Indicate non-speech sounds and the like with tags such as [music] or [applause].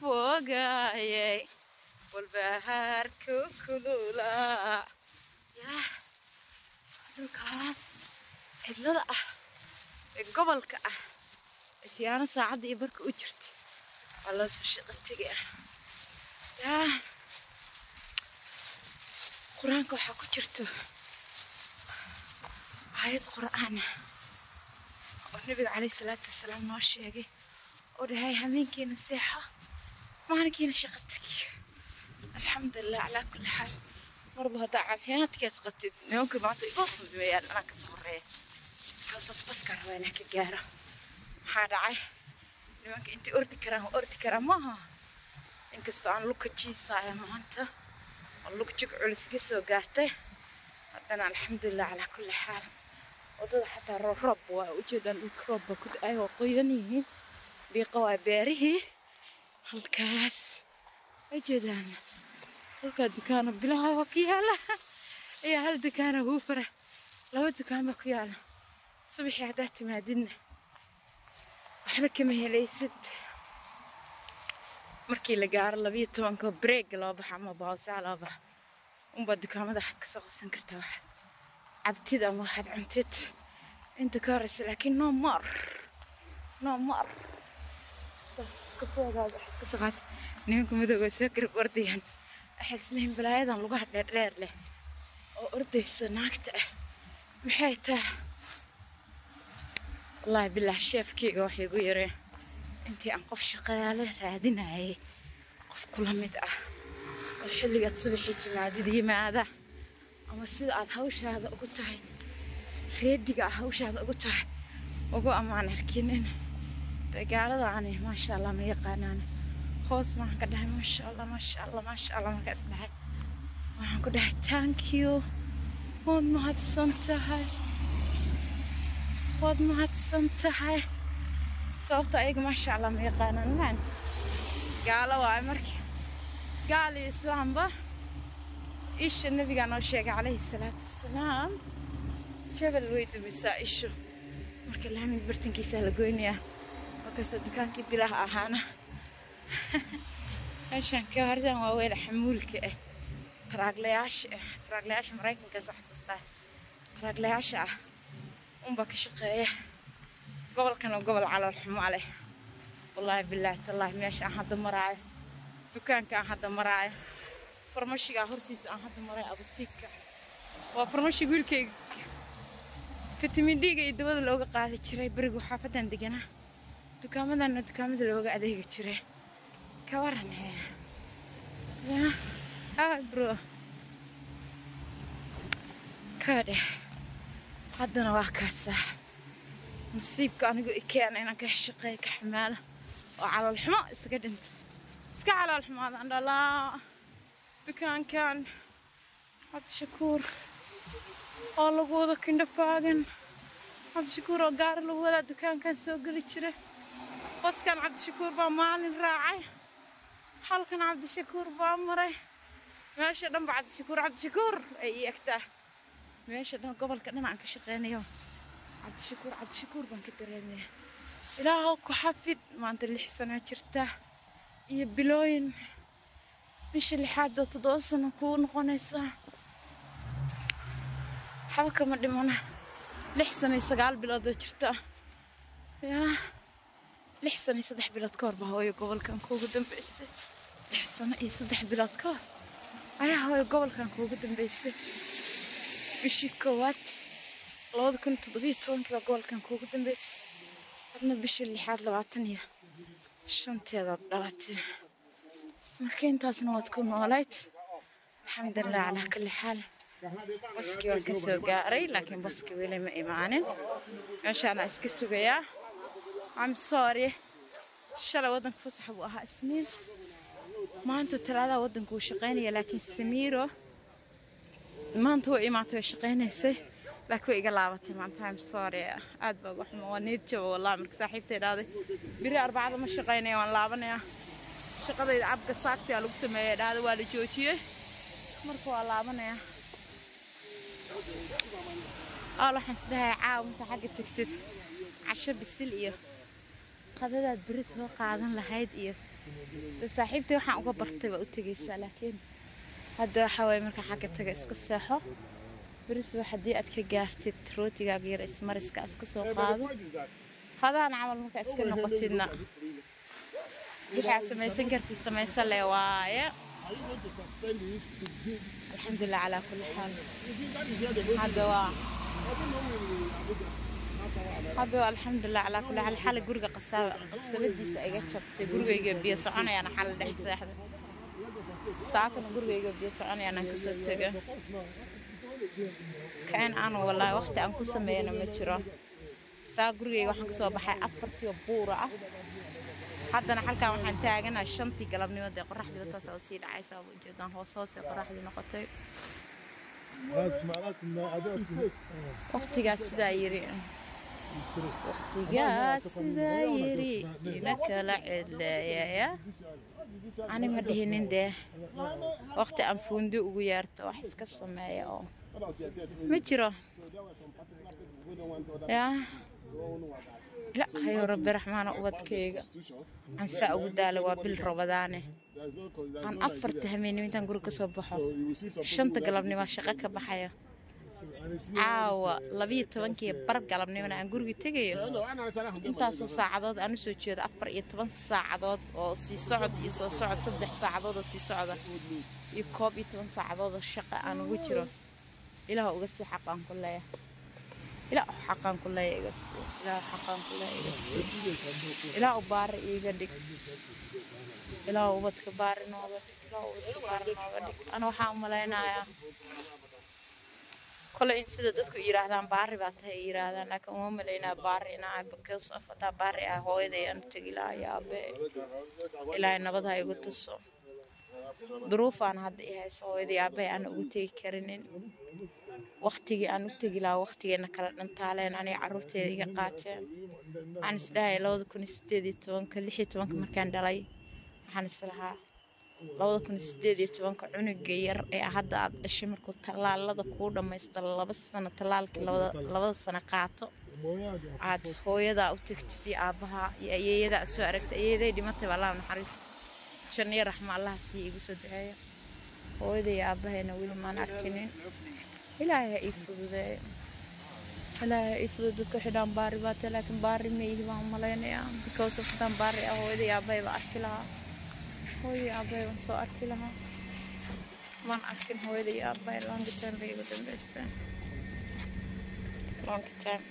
fogaayay walbahaarka kululaa yaa dhulkaas cidlada ah ee gobolka ah ee kiyaano saacadda iyo barka u jirta waa loo soo shaqo tegay ah yaa qur-aanka waxaa ku jirto آية القرآن والنبي عليه الصلاة والسلام نو شيغي ورهاي همينكي نصيحة؟ معنكي نشقتك الحمد لله على كل حال. مربو هدا عافيات كي سقطت نوكي بعطي قصة بميال أنا كسوري قصة بسكر وينك الجارة حارعة نوكي أنت أردي كرام أردي كرام ماها إنك استعان لوكا تشي صاية ما أنت. ولوكا تشك علسكي سوقاتي. أنا الحمد لله على كل حال. Baa ku da-ay waa qoyan yihiin dhiiqa waa beerihii halkaas ujeedaan halkaa dukaano bilaha waa ku yaala iyo hal dukaano huufara laba dukaan baa ku yaala subaxii haddaad timaadidna waxba kama helaysid markii la gaaro labiyo tobanka breega loo baxa ama baawsaa loo baxa unbaa dukaamada waxaad kasoo qabsan kartaa waxaad عبتي ما حد عنتت. انت كارس لكن نوم مر. نوم مر. كفوق هذا حس كسغات. نيمكم اذا قلت شكر بوردي أحس لهم بلا أيضا لقاح لير له وردي سناكت محيته. الله بالله شيف كي يروح يقول أنت أنقف شقايا له رادنا اي قف كل مدعة. وحلقت صبحي جماعة دي ماذا؟ Ama sida aad hawshaada ugu tahay reediga ah hawshaada ugu tahay ugu ammaan arkinin dagaaladaani maasha allah ma yaqaanaan hoos waxaan ka dhahay maasha allah maasha allah maasha allah markaa is dhahay waxaan ku dhahay thank you waad mahadsan tahay waad mahadsan tahay sababta ayaga maasha allah ma yaqaanaan maanta gaalo waaye marka gaal iyo islaamba إيش النبي قال؟ نوشيك عليه الصلاة والسلام. جبل ويد بيسا إيش؟ مركب لهم البرتين كيسا لقوينيا وكسا دكان كي بلاها أهانا [laughs] عشان كواردا وويل حمولك. تراغ لياش تراغ لياش مرايكن كسا حسستا تراغ لياش أمبك شقية. قبل كانوا قبل على الحمو عليه والله بالله تالله ماشي أحد مراعي دكان كان أحد مراعي farmashigaa hortiisa aan hadda maraayo abutiigka waa farmashi wiilkayga fitamin d-ga iyo dawada looga qaadi jiray berigu xaafadan deganaa dukaamadana dukaamada looga adeegi jiray ka waran hee yaa bro kaadheh haddana waa kaasaa nasiibka anigu ikeena inaan ka shaqeeyo ka xamaala oo calool xumo isaga dhinto iska calool xumaadaan dhalaa dukaankan cabdishakuur oo lagu wado kindhafaagan cabdishakuur oo gaari lagu wadaa dukaankan soo geli jira baskan cabdishakuur baa maalin raacay halkan cabdishakuur baa maray meesha dhanba cabdishakuur cabdishakuur ay ii egtaa meesha dhan gobolka dhan aan ka shaqeynayo cabdishakuur cabdishakuur baan ka dareemaya ilaahow ku xafid maanta lix sano jirta iyo bilooyin toddoba sano kuu noqonaysa waxba kama dhimana lix sano iyo sagaal bilood oo jirta yaa lix sano iyo saddex bilood ka hor baa hooyo gobolkan kuugu dambeysay lix sano iyo saddex bilood ka hor ayaa hooyo gobolkan kuugu dambeysay bishii koowaad labada kun toddobiyo tobankii baa gobolkan kuugu dambeysay hadna bishii lixaad labaatan iyo shanteedaad dhalatay مكين تاسنو تكون مغليت الحمد لله على كل حال. بسكي وكسو قاري لكن بسكي ولي ما إيمانين إن شاء الله اسكسو قيا عم سوري إن شاء الله ودنك فسح بوها السنين ما أنتو ترى هذا ودنك وشقيني لكن سميرو. ما أنتو إيماتو وشقيني سي. لكن إيقلا بطي ما أنتو عم سوري أدبا وحمو ونيتشو والله عمرك ساحيبتي دادي بري أربعة ما شقيني وان لابني شقدي عبق ساقتي على قسمي هذا والي جوتي مركو الله مني. الله حسنها عاون تحقق تكتت عشب السلية قذلت برس هو قاعدن لهيد إيه تصاحبتي وحن قبرتي وقتي لكن هذا حوالي مركا حاجة تجس قصة حا برس واحد يأت كجارتي تروتي جاير اسمارس كاس قصة هذا أنا عمل مركا إسكن نقطينا waxa sameysan kartaa sameysa le waaye الحمد لله على كل حال هذا هذا الحمد لله على كل حال حال جرجة قصة قصة بدي سأجت شبت جرجة يجيب يسوعنا يعني حال ده حسح ساكن جرجة يجيب يسوعنا يعني كسرت كان أنا والله وقت أنكسر مين ومتشرا ساكن جرجة وحنكسر بحاء أفرت يبورة haddana halkan waxaan taaganahay shantii galabnimo dee qoraxdii wataas oo sii dhacaysa oo ujeedaan hoos hoos ee qoraxdii noqotay waqtigaas sidaa yiri waqtigaas sidaa yiri ina kala cedleeyaya ani ma dhihinin dee waqti aan fuundi ugu yeerto wax iska sameeya oo ma jiro yaa لا هي ربي رحمن أود كيغا. عن ساعة ودالة وابل ربضانة. عن أفر تهميني من تنقل كسو بحو شن تقلبني؟ ما شقك بحيا عاوة لبي يتوان كي برب قلبني من أنقل كي تيغي انتا سو ساعدات أنا سو تيود أفر يتوان ساعدات أو سي سعد يسو سعد صدح ساعدات أو سي سعد. يكوب يتوان ساعدات الشقة أنا وجرو إلا هو قصي حقان كلها ilaa xaqaan ku leeya iga sii ilaa xaqaan ku leeya iga sii ilaa u baari iiga dhig. Ilaa ubadka baari nooga dhig. Ilaa ubadka baari nooga dhig. Ana waxaan u malaynayaa? Kole in sida dadku yiraahdaan baari baa tahay ay yiraahdaan laakiin uma malaynaa baari inaa because baari ah hooyaday aan tegi lahaa yaabe ilaahay nabad igu tuso duruufaan hadda i hayso hooyaday aabahay aan ugu tegi karinin. Waqtigii aan u tegi lahaa waqtigeena kala dhantaaleen aniga caruurteeda iga qaateen waxaan isdhahay labada kun sideed iyo tobanka lix iyo tobanka markaan dhalay waxaan islahaa labada kun sideed iyo tobanka cunuga yar ee hadda aad dhashay markuu tallaalada kuu dhammaysto laba sano tallaalkii labada sano qaato. Aad hooyadaa u tagtid iyo aabbahaa iyo ayeeyadaa soo aragtay ayeeyaday dhimatay baa allah naxariista ha ii fududeeyo dadka waxay dhahan baari baa tahay laakiin baari ma ihi baan u malaynayaa because of haddaan baari ah hooyada iyo aabbahay baa arki lahaa hooyada iyo aabbahay baan soo arki lahaa maan arkin hooyada iyo aabbahay long time bay igu dambaysteen long time